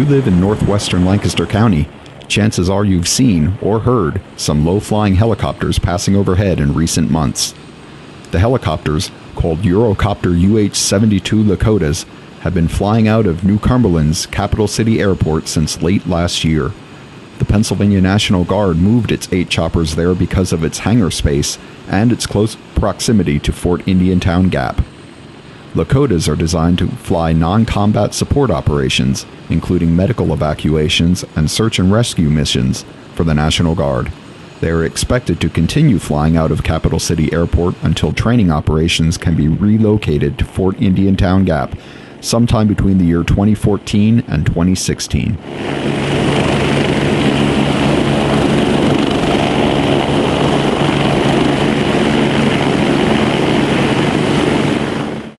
you live in northwestern Lancaster County, chances are you've seen or heard some low flying helicopters passing overhead in recent months. The helicopters, called Eurocopter UH 72 Lakotas, have been flying out of New Cumberland's capital city airport since late last year. The Pennsylvania National Guard moved its eight choppers there because of its hangar space and its close proximity to Fort Indiantown Gap. Lakotas are designed to fly non combat support operations, including medical evacuations and search and rescue missions, for the National Guard. They are expected to continue flying out of Capital City Airport until training operations can be relocated to Fort Indiantown Gap sometime between the year 2014 and 2016.